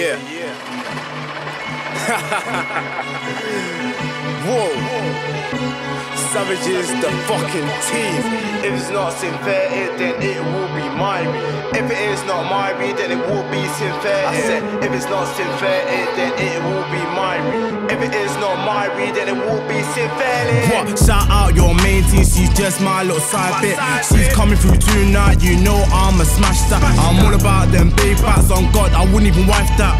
Yeah. Whoa. Savage is the fucking team. If it's not synthetic, then it will be my If it is not my then it will be synthetic. I said, if it's not synthetic, then it will be my If it is my then it will be synthetic. What? Shout out your main team, she's just my little side bit. She's coming through tonight, you know I'ma smash that. I'm all about them big bats on God, I wouldn't even wife that.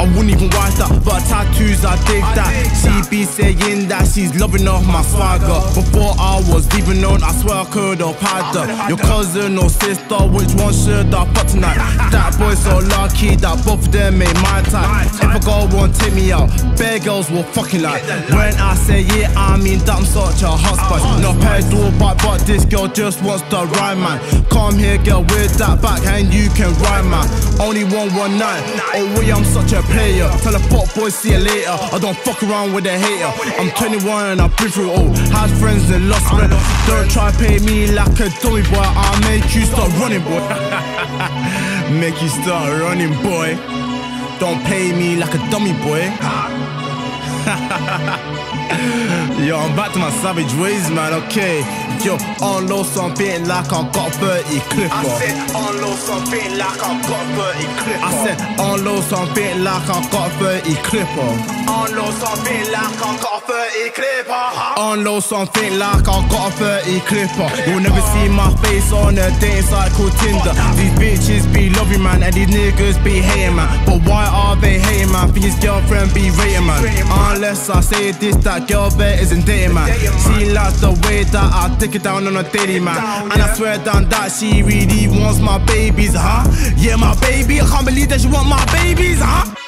I wouldn't even wife that, but tattoos, I dig that. She be saying that she's loving off my swagger. Before I was even known, I swear I could have had her. Your cousin or sister, which one should I fuck tonight? That boy so lucky that both of them made my type. If a girl won't take me out, bare girls will fucking like. When I say yeah, I mean that I'm such a hot spot. No pedal but but this girl just wants to rhyme, man. Come here, girl, with that back and you can rhyme, man. Only one one night. Oh, we, I'm such a player. Tell a pop boy, see you later. I don't fuck around with a hater. I'm 21 and I've been through all. Had friends and lost friends. Don't try pay me like a dummy boy. I'll make you start running, boy. make you start running, boy. Don't pay me like a dummy boy. Yo, I'm back to my savage ways, man, okay. Yo, on low something like I got 30 clipper. I said, on low something like I got 30 clipper. I said, on low something like I got 30 clipper. On low something like I got 30 clipper. On low something like I got a 30 clipper. You'll never see my face on a dating site called Tinder. These bitches be loving, man, and these niggas be hating, man. But why are they hating, man? For his girlfriend be rating, man. Unless I say this, that girl there isn't dating, man. She likes the way that I take it down on a daily, man. And I swear down that she really wants my babies, huh? Yeah, my baby. I can't believe that she want my babies, huh?